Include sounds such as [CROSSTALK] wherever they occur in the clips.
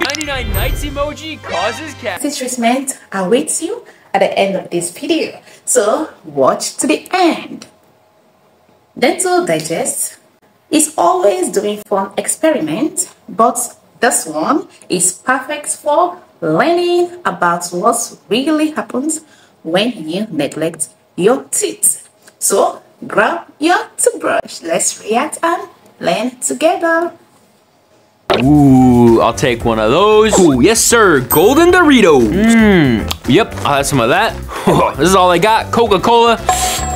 99 Nights emoji causes cat. This treatment awaits you at the end of this video. So watch to the end. Dental Digest is always doing fun experiments, but this one is perfect for learning about what really happens when you neglect your teeth. So grab your toothbrush. Let's react and learn together. Ooh, I'll take one of those. Cool, yes sir, golden Dorito. Mmm, yep, I'll have some of that. [LAUGHS] this is all I got, Coca-Cola.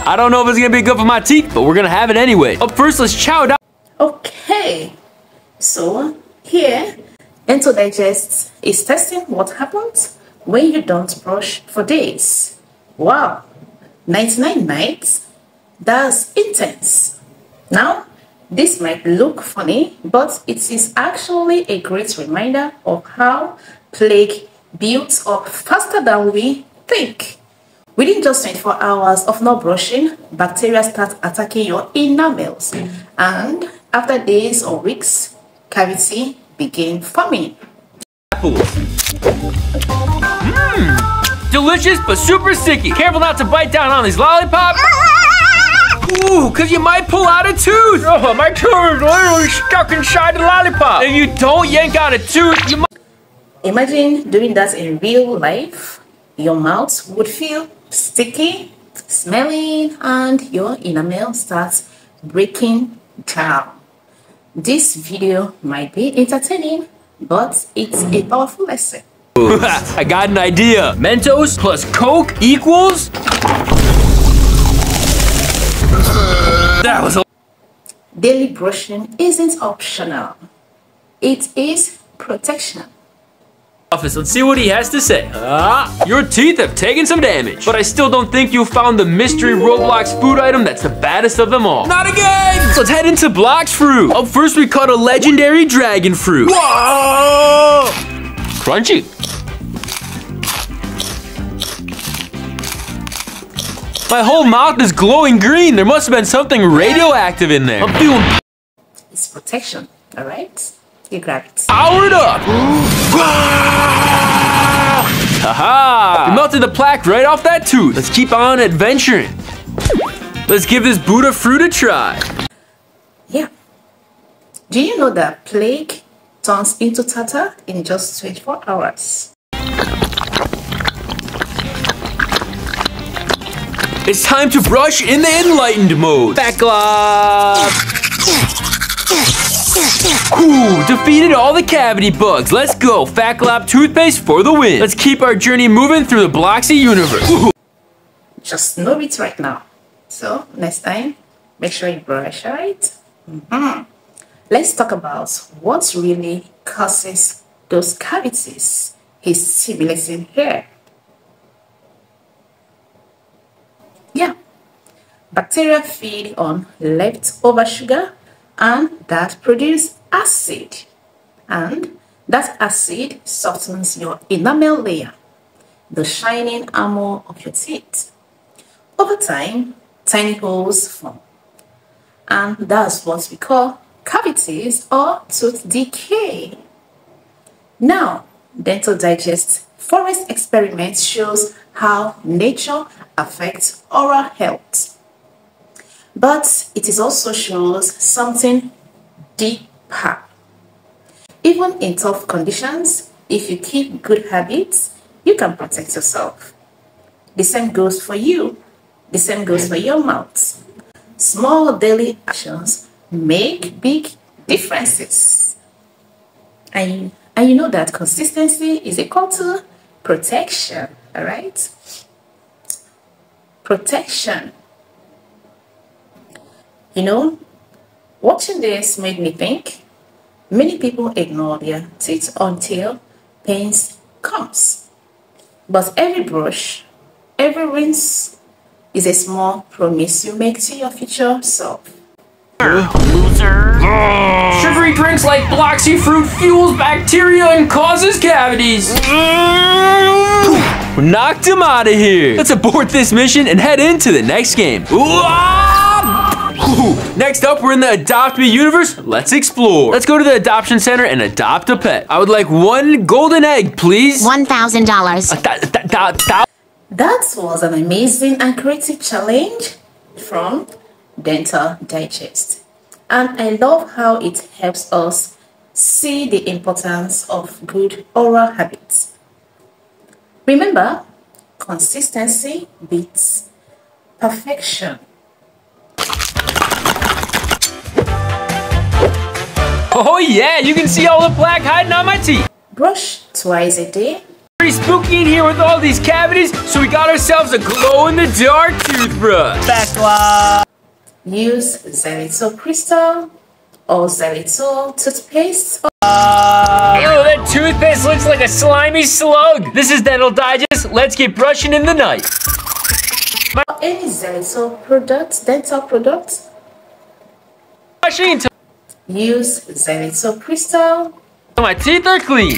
I don't know if it's gonna be good for my teeth, but we're gonna have it anyway. Up first, let's chow down. Okay, so here, Dental Digest is testing what happens when you don't brush for days. Wow, 99 nights? That's intense. Now, this might look funny, but it is actually a great reminder of how plaque builds up faster than we think. Within just 24 hours of not brushing, bacteria start attacking your enamels. And after days or weeks, cavity begin forming. Apples. Mmm, delicious but super sticky. Careful not to bite down on these lollipops. [LAUGHS] Ooh, cause you might pull out a tooth. Oh, my tooth is literally stuck inside the lollipop. If you don't yank out a tooth, you might. Imagine doing that in real life. Your mouth would feel sticky, smelling, and your enamel starts breaking down. This video might be entertaining, but it's a powerful lesson. [LAUGHS] I got an idea. Mentos plus Coke equals that was a Daily brushing isn't optional. It is protection. office. Let's see what he has to say. Ah, your teeth have taken some damage. But I still don't think you found the mystery Roblox food item that's the baddest of them all. Not again! So let's head into Blox Fruit. Up first, we caught a legendary dragon fruit. Whoa! Crunchy. My whole mouth is glowing green. There must have been something radioactive in there. I'm feeling It's protection, alright? You grab it. powered up. Haha! We melted the plaque right off that tooth. Let's keep on adventuring. Let's give this Buddha fruit a try. Yeah. Do you know that plaque turns into tartar in just 24 hours? It's time to brush in the enlightened mode. Back up. Ooh, defeated all the cavity bugs. Let's go. Fat Lab toothpaste for the win. Let's keep our journey moving through the Bloxy universe. Ooh. Just know it right now. So, next time, make sure you brush, alright? Mhm. Let's talk about what really causes those cavities he's simulating here. Yeah, bacteria feed on leftover sugar and that produce acid. And that acid softens your enamel layer, the shining armor of your teeth. Over time, tiny holes form. And that's what we call cavities or tooth decay. Now, Dental Digest Forest experiment shows how nature affects oral health. But it is also shows something deeper. Even in tough conditions, if you keep good habits, you can protect yourself. The same goes for you. The same goes for your mouth. Small daily actions make big differences. And, and you know that consistency is equal to protection, all right? Protection. You know, watching this made me think many people ignore their teeth until pains comes. But every brush, every rinse is a small promise you make to your future self. Loser! Sugary drinks like Bloxy fruit fuels bacteria and causes cavities. We knocked him out of here. Let's abort this mission and head into the next game. Ooh-ah! Ooh, next up, we're in the Adopt Me universe. Let's explore. Let's go to the adoption center and adopt a pet. I would like one golden egg, please. $1,000. That was an amazing and creative challenge from Dental Digest. And I love how it helps us see the importance of good oral habits. Remember, consistency beats perfection. Oh yeah, you can see all the black hiding on my teeth. Brush twice a day. Pretty spooky in here with all these cavities, so we got ourselves a glow-in-the-dark toothbrush. Best one. Use Xylitol Crystal or Xylitol toothpaste. Uh, Ew, that toothpaste looks like a slimy slug. This is Dental Digest. Let's get brushing in the night. My Any Xylitol product, dental product. Brushing until Use Xylitol Crystal. My teeth are clean.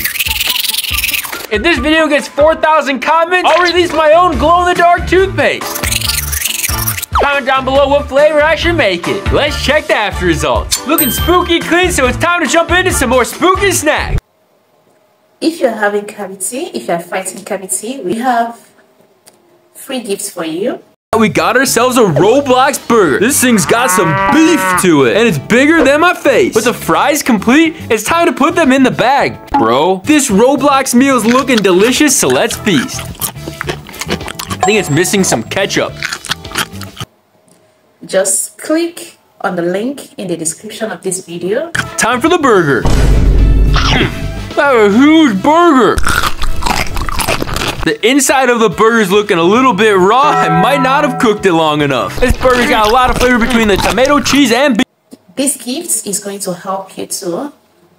If this video gets 4,000 comments, I'll release my own glow-in-the-dark toothpaste. Comment down below what flavor I should make it. Let's check the after results. Looking spooky clean, so it's time to jump into some more spooky snacks. If you're having cavity, if you're fighting cavity, we have free gifts for you. We got ourselves a Roblox burger. This thing's got some beef to it, and it's bigger than my face. With the fries complete, it's time to put them in the bag, bro. This Roblox meal is looking delicious, so let's feast. I think it's missing some ketchup. Just click on the link in the description of this video. Time for the burger. [COUGHS] That's a huge burger. The inside of the burger is looking a little bit raw. I might not have cooked it long enough. This burger's got a lot of flavor between the tomato, cheese, and beef. This gift is going to help you to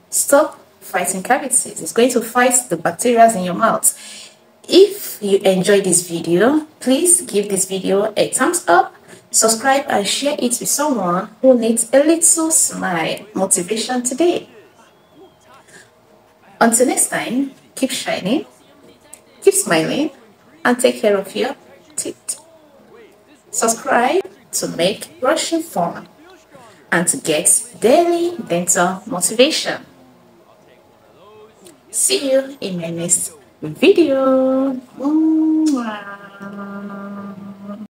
stop fighting cavities. It's going to fight the bacteria in your mouth. If you enjoyed this video, please give this video a thumbs up subscribe and share it with someone who needs a little smile motivation today. Until next time, keep shining, keep smiling, and take care of your teeth. Subscribe to make brushing fun and to get daily dental motivation. See you in my next video.